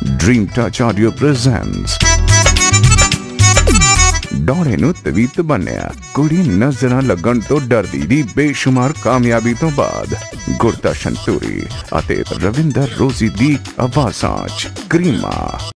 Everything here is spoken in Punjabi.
Dream Touch Audio presents ਡੋੜੇ ਨੂੰ ਤਵੀਤ ਬਣਿਆ ਕੁੜੀ ਨਜ਼ਰਾਂ ਲੱਗਣ ਤੋਂ ਡਰਦੀ ਦੀ ਬੇਸ਼ੁਮਾਰ ਕਾਮਯਾਬੀ ਤੋਂ ਬਾਅਦ ਗੁਰਤਾ ਸ਼ੰਤੂਰੀ ਅਤੇ ਰਵਿੰਦਰ ਰੋਜ਼ੀ ਦੀ ਆਵਾਜ਼ਾਂ 'ਚ ਕਰੀਮਾ।